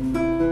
Música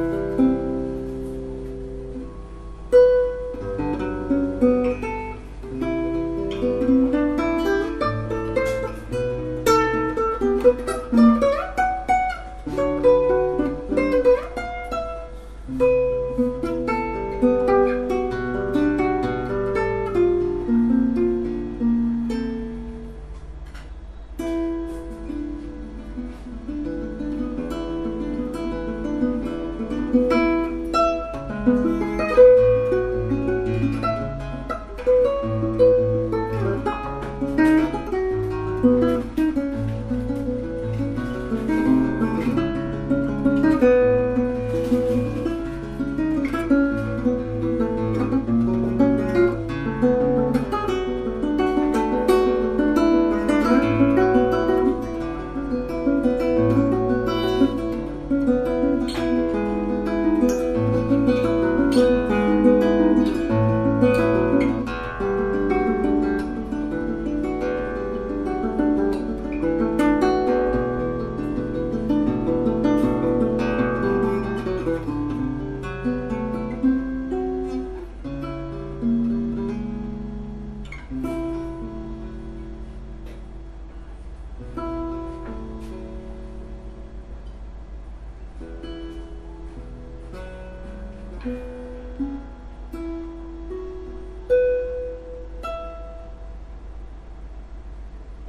thank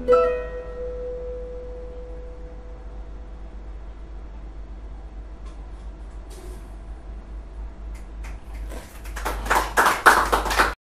you.